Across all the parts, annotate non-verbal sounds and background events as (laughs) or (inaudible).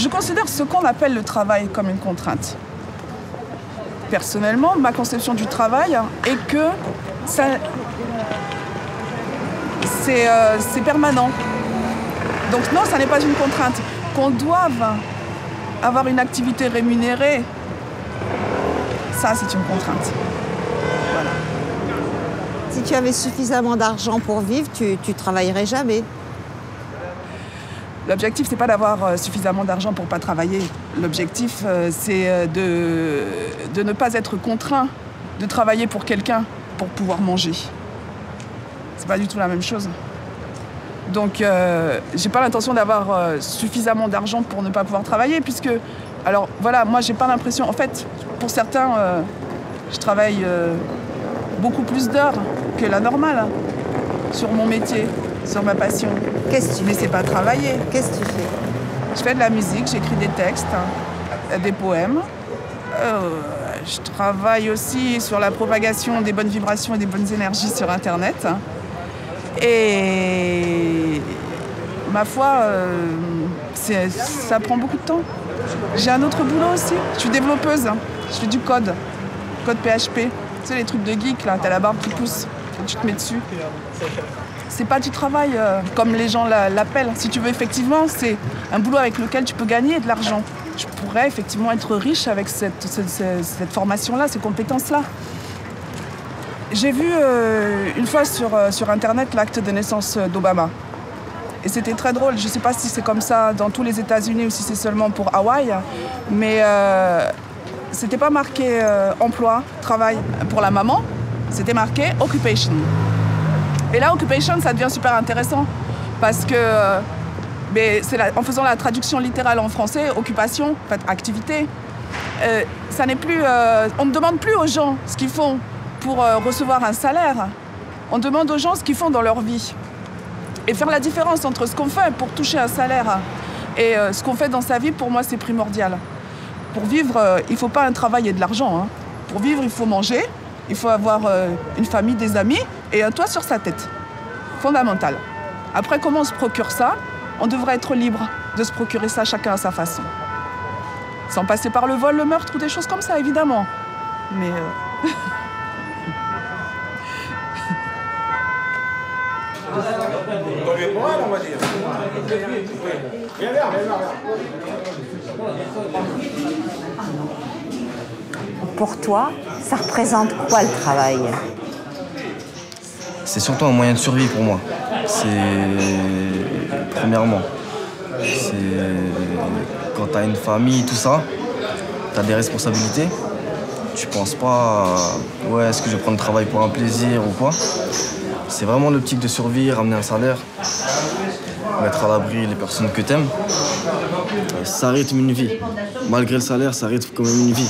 Je considère ce qu'on appelle le travail comme une contrainte. Personnellement, ma conception du travail est que ça, c'est, euh, c'est permanent. Donc non, ça n'est pas une contrainte. Qu'on doive avoir une activité rémunérée, ça c'est une contrainte. Voilà. Si tu avais suffisamment d'argent pour vivre, tu, tu travaillerais jamais. L'objectif, c'est pas d'avoir euh, suffisamment d'argent pour pas travailler. L'objectif, euh, c'est euh, de, de ne pas être contraint de travailler pour quelqu'un pour pouvoir manger. C'est pas du tout la même chose. Donc, j'ai pas l'intention d'avoir suffisamment d'argent pour ne pas pouvoir travailler, puisque, alors voilà, moi j'ai pas l'impression. En fait, pour certains, je travaille beaucoup plus d'heures que la normale hein, sur mon métier, sur ma passion. Qu'est-ce que tu Mais c'est pas travailler. Qu'est-ce que tu fais Je fais de la musique, j'écris des textes, hein, des poèmes. Euh, je travaille aussi sur la propagation des bonnes vibrations et des bonnes énergies sur Internet. Et ma foi, euh, ça prend beaucoup de temps. J'ai un autre boulot aussi. Je suis développeuse. Je fais du code, code PHP. Tu sais, les trucs de geek, là, t'as la barbe qui pousse, tu te mets dessus. C'est pas du travail euh, comme les gens la- l'appellent. Si tu veux, effectivement, c'est un boulot avec lequel tu peux gagner de l'argent. Je pourrais effectivement être riche avec cette, formation-là, ces compétences-là. J'ai vu euh, une fois sur, euh, sur Internet l'acte de naissance d'Obama. Et c'était très drôle. Je ne sais pas si c'est comme ça dans tous les États-Unis ou si c'est seulement pour Hawaï. Mais c'était pas marqué emploi, travail pour la maman. C'était marqué occupation. Et là, occupation, ça devient super intéressant. Parce que, euh, en faisant la traduction littérale en français, occupation, en activité, euh, ça n'est plus. euh, on ne demande plus aux gens ce qu'ils font pour recevoir un salaire. On demande aux gens ce qu'ils font dans leur vie. Et faire la différence entre ce qu'on fait pour toucher un salaire et ce qu'on fait dans sa vie, pour moi, c'est primordial. Pour vivre, il ne faut pas un travail et de l'argent. hein. Pour vivre, il faut manger, il faut avoir euh, une famille, des amis et un toit sur sa tête. Fondamental. Après, comment on se procure ça? On devrait être libre de se procurer ça chacun à sa façon. Sans passer par le vol, le meurtre ou des choses comme ça, évidemment. Mais on va. Viens viens. Pour toi, ça représente quoi le travail? C'est surtout un moyen de survie pour moi. C'est. Premièrement. C'est. Quand t'as une famille, tout ça, t'as des responsabilités. Tu penses pas. Ouais, est-ce que je prendre le travail pour un plaisir ou quoi? C'est vraiment l'optique de survie, ramener un salaire, mettre à l'abri les personnes que t'aimes. Ça rythme une vie. Malgré le salaire, ça rythme quand même une vie.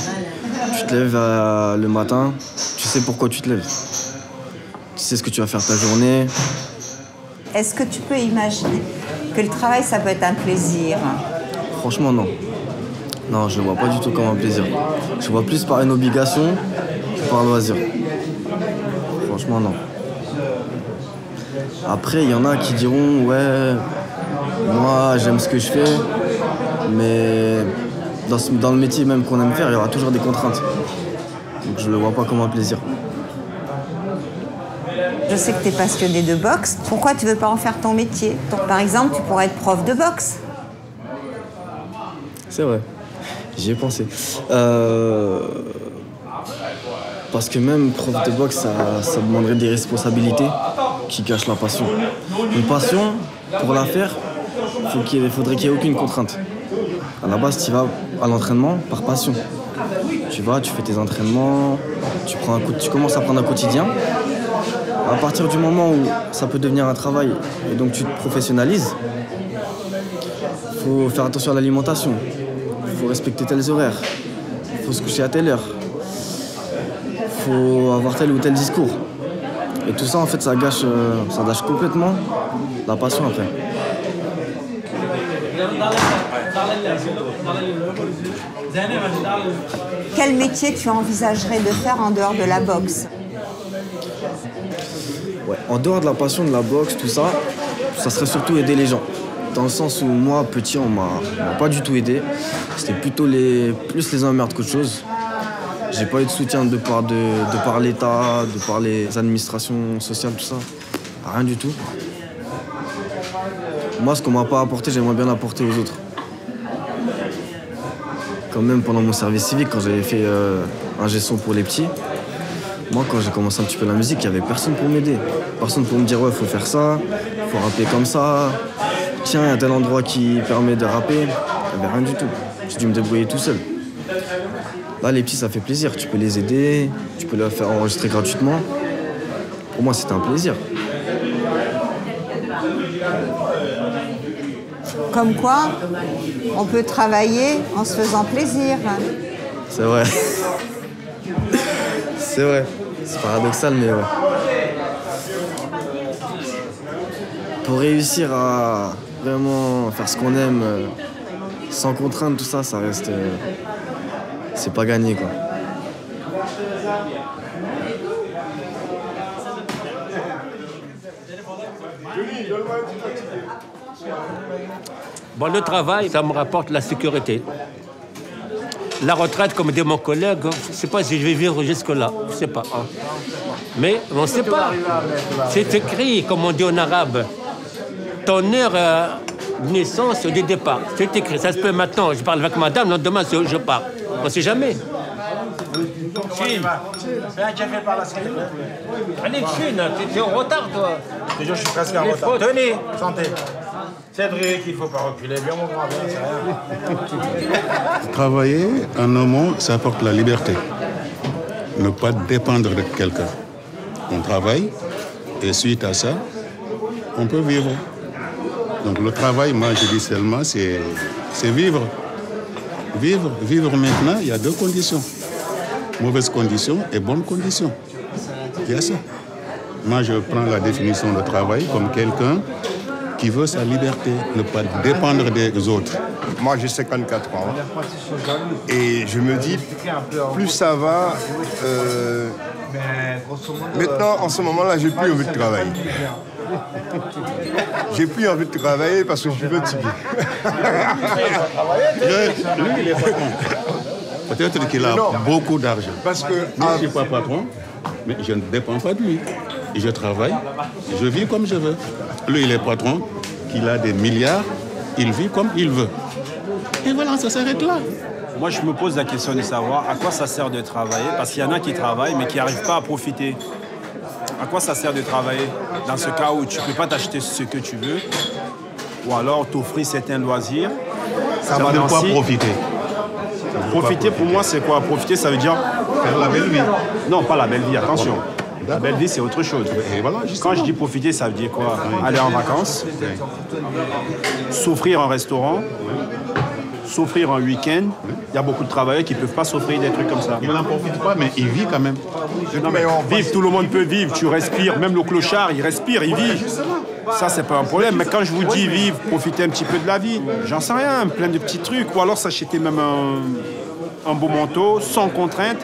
Tu te lèves euh, le matin, tu sais pourquoi tu te lèves. Tu sais ce que tu vas faire ta journée. Est-ce que tu peux imaginer que le travail, ça peut être un plaisir? Franchement, non. Non, je le vois pas du tout comme un plaisir. Je le vois plus par une obligation que par un loisir. Franchement, non. Après, il y en a qui diront, ouais, moi j'aime ce que je fais, mais dans, ce- dans le métier même qu'on aime faire, il y aura toujours des contraintes. Donc je le vois pas comme un plaisir. Je sais que tu es passionné de boxe. Pourquoi tu veux pas en faire ton métier? Par exemple, tu pourrais être prof de boxe. C'est vrai, j'y ai pensé. Euh, Parce que même prof de boxe, ça, ça demanderait des responsabilités qui cachent la passion. Une passion, pour la faire, faut qu'il faudrait qu'il n'y ait aucune contrainte. À la base, tu vas à l'entraînement par passion. Tu vas, tu fais tes entraînements, tu, commences à prendre un quotidien. À partir du moment où ça peut devenir un travail et donc tu te professionnalises, faut faire attention à l'alimentation. faut respecter tels horaires. faut se coucher à telle heure. faut avoir tel ou tel discours. Et tout ça, en fait, ça gâche, euh, ça gâche complètement la passion après. Quel métier tu envisagerais de faire en dehors de la boxe. En dehors de la passion de la boxe, tout ça, ça serait surtout aider les gens. Dans le sens où moi, petit, on m'a pas du tout aidé. C'était plutôt les, plus les emmerdes qu'autre chose. J'ai pas eu de soutien de, de par l'État, de par les administrations sociales, tout ça. Rien du tout. Moi, ce qu'on m'a pas apporté, j'aimerais bien l'apporter aux autres. Quand même, pendant mon service civique, quand j'avais fait euh, un gestion pour les petits, moi, quand j'ai commencé un petit peu la musique, il n'y avait personne pour m'aider. Personne pour me dire, ouais, faut faire ça, faut rapper comme ça. Tiens, il y a tel endroit qui permet de rapper. Il n'y avait rien du tout. J'ai dû me débrouiller tout seul. Là, les petits, ça fait plaisir. Tu peux les aider, tu peux leur faire enregistrer gratuitement. Pour moi, c'était un plaisir. Comme quoi, on peut travailler en se faisant plaisir. C'est vrai. C'est vrai. C'est paradoxal, mais ouais. Pour réussir à vraiment faire ce qu'on aime, euh, sans contrainte, tout ça, ça reste. euh, c'est pas gagné, quoi. Bon, le travail, ça me rapporte la sécurité. La retraite, comme dit mon collègue, je ne sais pas si je vais vivre jusque-là. Je ne sais pas. hein. Mais on ne sait pas. C'est écrit, comme on dit en arabe. Ton heure euh, de naissance du départ. C'est écrit. Ça se peut maintenant. Je parle avec madame, c'est- je pars. On ne sait jamais. Chine. Fais un café par la suite. Allez, Chine, t'es en retard, toi. Je suis presque en retard. Tenez, santé. Cédric, il ne faut pas reculer. Bien, mon grand, bien. Travailler en un mot, ça apporte la liberté. Ne pas dépendre de quelqu'un. On travaille et suite à ça, on peut vivre. Donc le travail, moi je dis seulement, c'est vivre. Vivre, vivre maintenant, il y a deux conditions. Mauvaise condition et bonne condition. Il y a ça. Moi je prends la définition de travail comme quelqu'un qui veut sa liberté, ne pas dépendre des autres. Moi, j'ai 54 ans. Et je me dis, plus ça va. euh, maintenant, en ce moment-là, j'ai plus envie de travailler. (laughs) J'ai plus envie de travailler parce que je suis fatigué. (laughs) Lui, il est patron. Peut-être qu'il a beaucoup d'argent. Parce que Moi, je ne suis pas patron, mais je ne dépends pas de lui. Je travaille, je vis comme je veux. Lui, il est patron, qu'il a des milliards, il vit comme il veut. Et voilà, ça s'arrête là. Moi, je me pose la question de savoir à quoi ça sert de travailler, parce qu'il y en a qui travaillent mais qui n'arrivent pas à profiter. À quoi ça sert de travailler dans ce cas où tu ne peux pas t'acheter ce que tu veux, ou alors t'offrir certains loisirs? Ça va de quoi profiter Profiter, pour moi, c'est quoi? Profiter, ça veut dire Faire la belle vie. Non, pas la belle vie, attention. La belle vie, c'est autre chose. Et voilà, Quand je dis profiter, ça veut dire quoi Aller en vacances, s'offrir un restaurant, s'offrir un week-end. Il y a beaucoup de travailleurs qui ne peuvent pas s'offrir des trucs comme ça. Il n'en profite pas, mais il vit quand même. Non, mais vivre, tout le monde peut vivre. Tu respires. Même le clochard, il respire, il vit. Ça, c'est pas un problème. Mais quand je vous dis vivre, profiter un petit peu de la vie, j'en sais rien, plein de petits trucs. Ou alors s'acheter même un, un beau manteau, sans contrainte.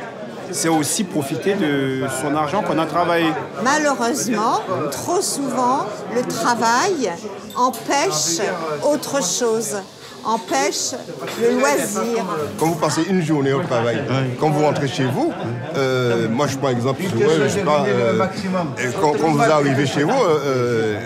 C'est aussi profiter de son argent qu'on a travaillé. Malheureusement, trop souvent, le travail empêche autre chose, empêche le loisir. quand vous passez une journée au travail, quand vous rentrez chez vous, euh, moi je prends exemple, je, ouais, je sais pas, euh, quand, quand vous arrivez chez vous, euh,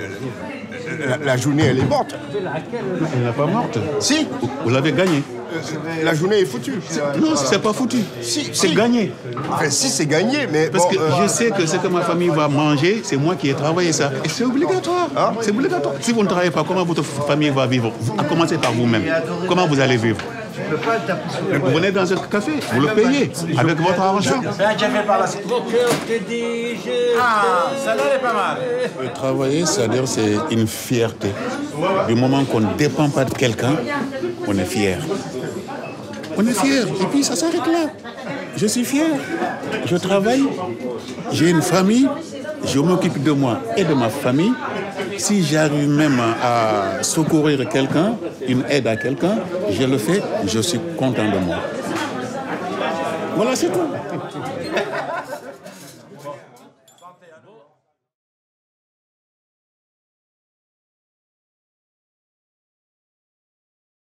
la, la journée elle est morte. Elle n'est pas morte. Si, Vous l'avez gagné. Euh, la journée est foutue. Non, c'est pas foutu. Si, C'est si. gagné. Enfin, si c'est gagné, mais Parce bon, que euh, je sais que ce que ma famille va manger, c'est moi qui ai travaillé ça. Et c'est obligatoire. C'est obligatoire. Si vous ne travaillez pas, comment votre famille va vivre? À commencer par vous-même. Comment vous allez vivre? Vous venez dans un café, vous le payez avec votre argent. Ah, celle-là, elle est pas mal. Travailler, c'est-à-dire c'est une fierté. Du moment qu'on ne dépend pas de quelqu'un, on est fier. On est fier. Et puis ça s'arrête là. Je suis fier. Je travaille. J'ai une famille. Je m'occupe de moi et de ma famille. Si j'arrive même à secourir quelqu'un, une aide à quelqu'un, je le fais. Je suis content de moi. Voilà, c'est tout.